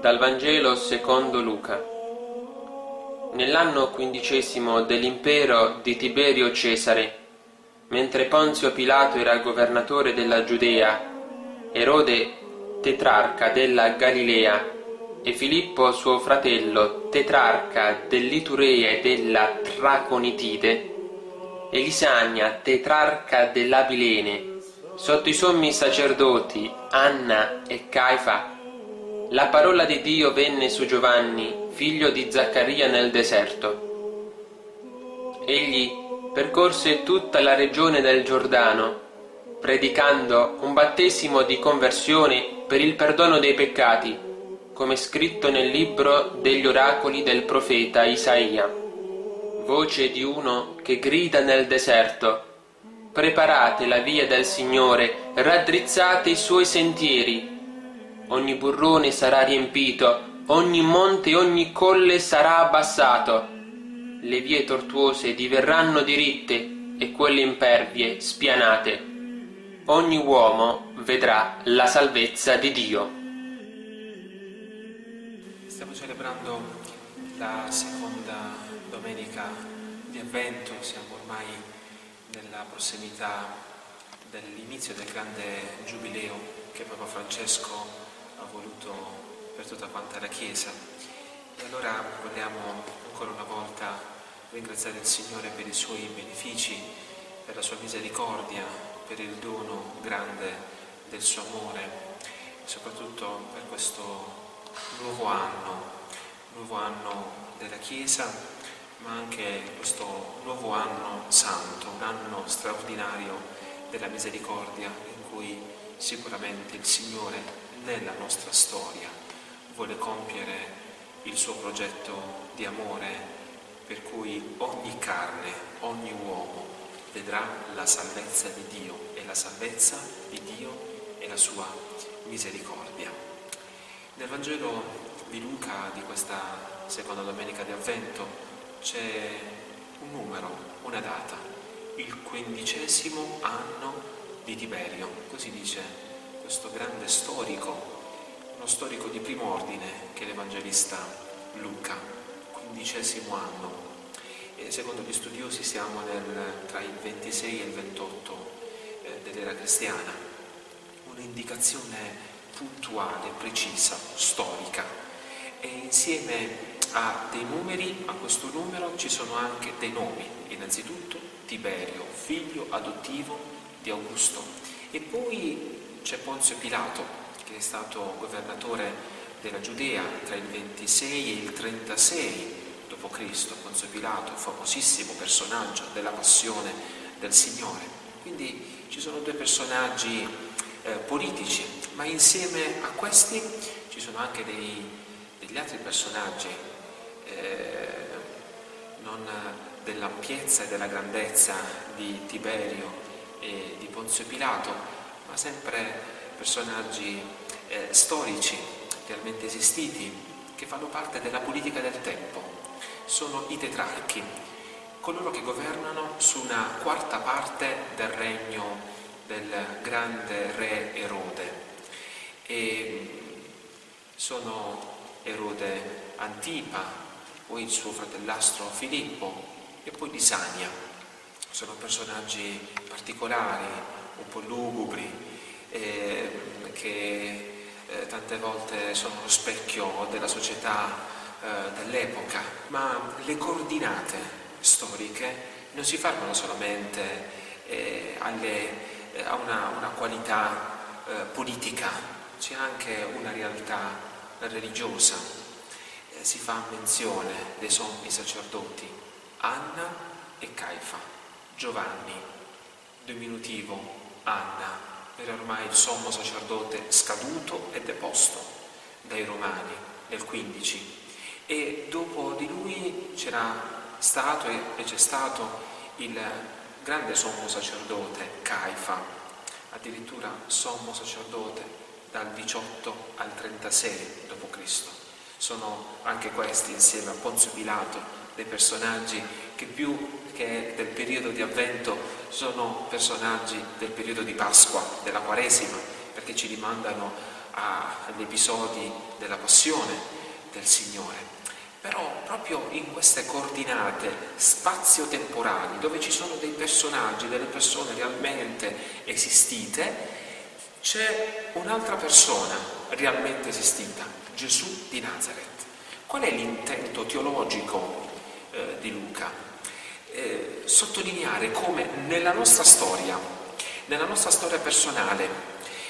Dal Vangelo secondo Luca. Nell'anno quindicesimo dell'impero di Tiberio Cesare, mentre Ponzio Pilato era governatore della Giudea, Erode tetrarca della Galilea e Filippo suo fratello tetrarca dell'Iturea e della Traconitide, Elisania tetrarca dell'Abilene, sotto i sommi sacerdoti Anna e Caifa, la parola di Dio venne su Giovanni, figlio di Zaccaria nel deserto. Egli percorse tutta la regione del Giordano, predicando un battesimo di conversione per il perdono dei peccati, come scritto nel libro degli oracoli del profeta Isaia. Voce di uno che grida nel deserto, preparate la via del Signore, raddrizzate i suoi sentieri, ogni burrone sarà riempito, ogni monte e ogni colle sarà abbassato. Le vie tortuose diverranno diritte e quelle impervie spianate. Ogni uomo vedrà la salvezza di Dio. Stiamo celebrando la seconda domenica di Avvento, siamo ormai nella prossimità dell'inizio del grande giubileo che Papa Francesco ha voluto per tutta quanta la Chiesa. E allora vogliamo ancora una volta ringraziare il Signore per i suoi benefici, per la sua misericordia, per il dono grande del suo amore, soprattutto per questo nuovo anno, nuovo anno della Chiesa, ma anche questo nuovo anno santo, un anno straordinario della misericordia in cui sicuramente il Signore nella nostra storia vuole compiere il suo progetto di amore per cui ogni carne, ogni uomo vedrà la salvezza di Dio e la salvezza di Dio è la sua misericordia. Nel Vangelo di Luca di questa seconda domenica di Avvento c'è un numero, una data, il quindicesimo anno di Tiberio, così dice questo grande storico, uno storico di primo ordine che è l'Evangelista Luca, quindicesimo anno. E secondo gli studiosi siamo nel, tra il 26 e il 28 eh, dell'era cristiana. Un'indicazione puntuale, precisa, storica. E insieme a dei numeri, a questo numero ci sono anche dei nomi. Innanzitutto Tiberio, figlio adottivo di Augusto. E poi c'è Ponzio Pilato, che è stato governatore della Giudea tra il 26 e il 36 d.C. Ponzio Pilato, famosissimo personaggio della passione del Signore. Quindi ci sono due personaggi eh, politici, ma insieme a questi ci sono anche dei, degli altri personaggi, non dell'ampiezza e della grandezza di Tiberio e di Ponzio Pilato, ma sempre personaggi eh, storici, realmente esistiti, che fanno parte della politica del tempo. Sono i tetrarchi, coloro che governano su una quarta parte del regno del grande re Erode. E sono Erode Antipa, poi il suo fratellastro Filippo e poi Lisania. Sono personaggi particolari, un po' lugubri, eh, che eh, tante volte sono lo specchio della società eh, dell'epoca, ma le coordinate storiche non si fermano solamente eh, alle, eh, a una, una qualità eh, politica, c'è anche una realtà religiosa. Si fa menzione dei sommi sacerdoti Anna e Caifa, Giovanni, diminutivo Anna era ormai il sommo sacerdote scaduto e deposto dai Romani nel 15 e dopo di lui c'era stato e c'è stato il grande sommo sacerdote Caifa, addirittura sommo sacerdote dal 18 al 36 d.C. Sono anche questi, insieme a Ponzio Pilato, dei personaggi che più che del periodo di avvento sono personaggi del periodo di Pasqua, della Quaresima, perché ci rimandano agli episodi della passione del Signore. Però proprio in queste coordinate spazio-temporali, dove ci sono dei personaggi, delle persone realmente esistite, c'è un'altra persona realmente esistita, Gesù di Nazareth. Qual è l'intento teologico eh, di Luca? Eh, sottolineare come nella nostra storia, nella nostra storia personale,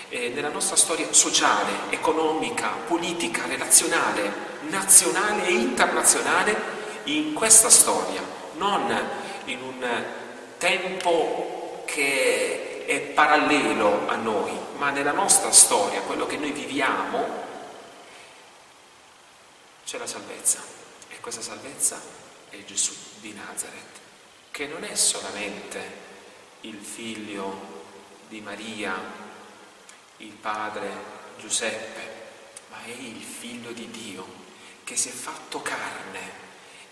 eh, nella nostra storia sociale, economica, politica, relazionale, nazionale e internazionale, in questa storia, non in un tempo che è parallelo a noi, ma nella nostra storia, quello che noi viviamo, c'è la salvezza e questa salvezza è Gesù di Nazareth, che non è solamente il figlio di Maria, il padre Giuseppe, ma è il figlio di Dio che si è fatto carne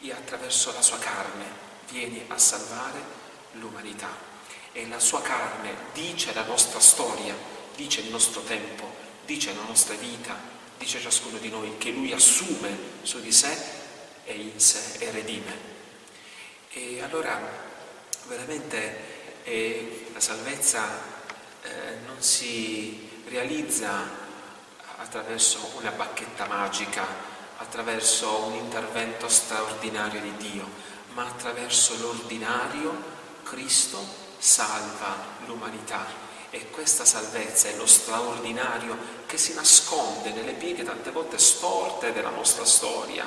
e attraverso la sua carne viene a salvare l'umanità. E la sua carne dice la nostra storia, dice il nostro tempo, dice la nostra vita, dice ciascuno di noi, che lui assume su di sé e in sé e redime. E allora veramente eh, la salvezza eh, non si realizza attraverso una bacchetta magica, attraverso un intervento straordinario di Dio, ma attraverso l'ordinario Cristo salva l'umanità e questa salvezza è lo straordinario che si nasconde nelle pieghe tante volte storte della nostra storia.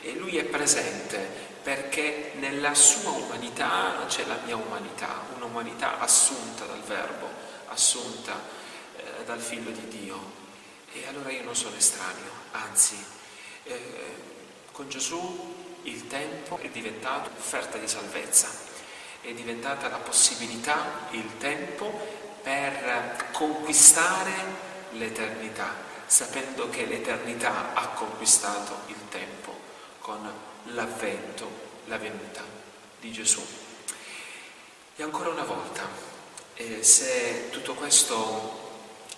E lui è presente perché nella sua umanità c'è la mia umanità, un'umanità assunta dal Verbo, assunta eh, dal Figlio di Dio. E allora io non sono estraneo, anzi, eh, con Gesù il tempo è diventato offerta di salvezza, è diventata la possibilità, il tempo per conquistare l'eternità, sapendo che l'eternità ha conquistato il tempo con l'avvento, la venuta di Gesù. E ancora una volta, eh, se tutto questo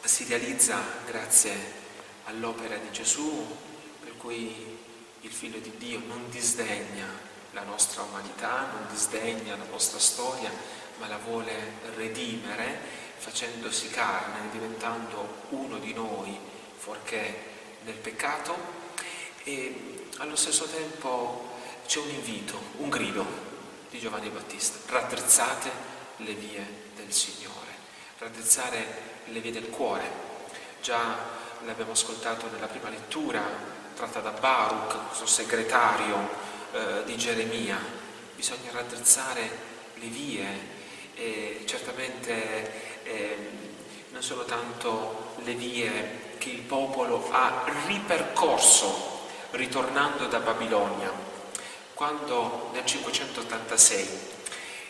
si realizza grazie all'opera di Gesù, per cui il Figlio di Dio non disdegna la nostra umanità, non disdegna la nostra storia, ma la vuole redimere facendosi carne, diventando uno di noi, fuorché nel peccato, e allo stesso tempo c'è un invito, un grido di Giovanni Battista, raddrizzate le vie del Signore, raddrizzare le vie del cuore. Già l'abbiamo ascoltato nella prima lettura, tratta da Baruch, questo segretario eh, di Geremia, bisogna raddrizzare le vie e certamente sono tanto le vie che il popolo ha ripercorso ritornando da Babilonia, quando nel 586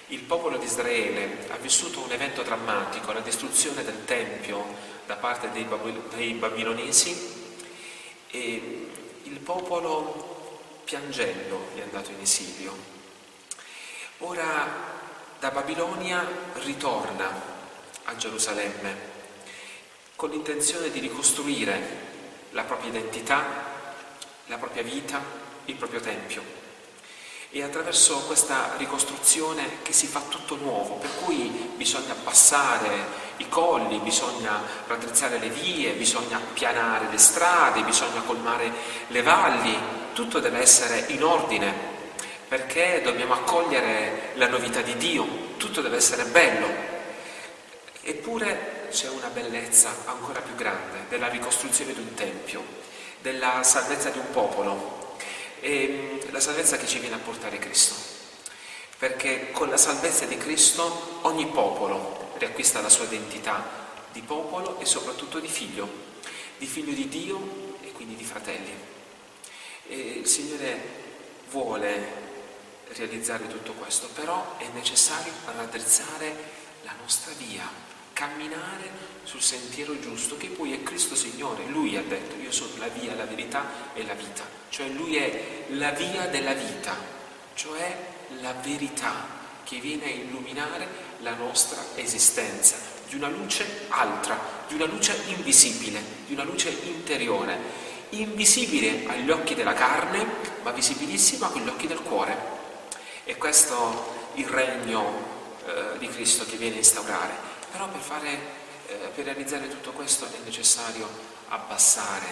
il popolo di Israele ha vissuto un evento drammatico, la distruzione del Tempio da parte dei, dei babilonesi e il popolo piangendo è andato in esilio. Ora da Babilonia ritorna a Gerusalemme con l'intenzione di ricostruire la propria identità, la propria vita, il proprio Tempio. E attraverso questa ricostruzione che si fa tutto nuovo, per cui bisogna abbassare i colli, bisogna raddrizzare le vie, bisogna pianare le strade, bisogna colmare le valli, tutto deve essere in ordine, perché dobbiamo accogliere la novità di Dio, tutto deve essere bello, Eppure c'è una bellezza ancora più grande della ricostruzione di un tempio, della salvezza di un popolo, e mm, la salvezza che ci viene a portare Cristo. Perché con la salvezza di Cristo ogni popolo riacquista la sua identità di popolo e soprattutto di figlio, di figlio di Dio e quindi di fratelli. E il Signore vuole realizzare tutto questo, però è necessario raddrizzare la nostra via, camminare sul sentiero giusto, che poi è Cristo Signore. Lui ha detto, io sono la via, la verità e la vita, cioè Lui è la via della vita. cioè la verità che viene a illuminare la nostra esistenza, di una luce altra, di una luce invisibile, di una luce interiore, invisibile agli occhi della carne, ma visibilissima con gli occhi del cuore. E questo il regno eh, di Cristo che viene a instaurare. Però per, fare, eh, per realizzare tutto questo è necessario abbassare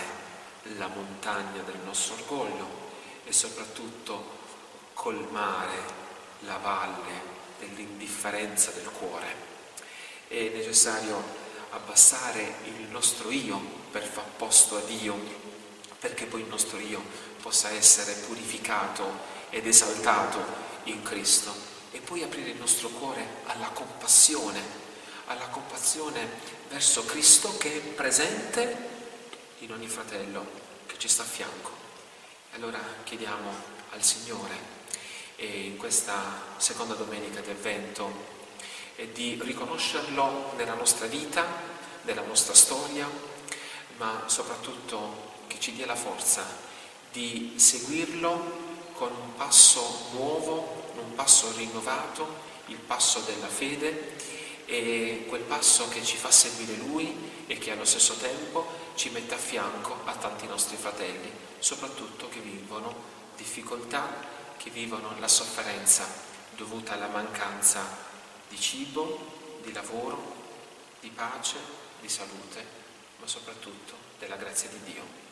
la montagna del nostro orgoglio e soprattutto colmare la valle dell'indifferenza del cuore. È necessario abbassare il nostro io per far posto a Dio, perché poi il nostro io possa essere purificato ed esaltato in Cristo e poi aprire il nostro cuore alla compassione, alla compassione verso Cristo che è presente in ogni fratello che ci sta a fianco. Allora chiediamo al Signore e in questa seconda domenica di Avvento e di riconoscerlo nella nostra vita, nella nostra storia, ma soprattutto che ci dia la forza di seguirlo con un passo nuovo, un passo rinnovato, il passo della fede e quel passo che ci fa seguire Lui e che allo stesso tempo ci mette a fianco a tanti nostri fratelli, soprattutto che vivono difficoltà che vivono la sofferenza dovuta alla mancanza di cibo, di lavoro, di pace, di salute, ma soprattutto della grazia di Dio.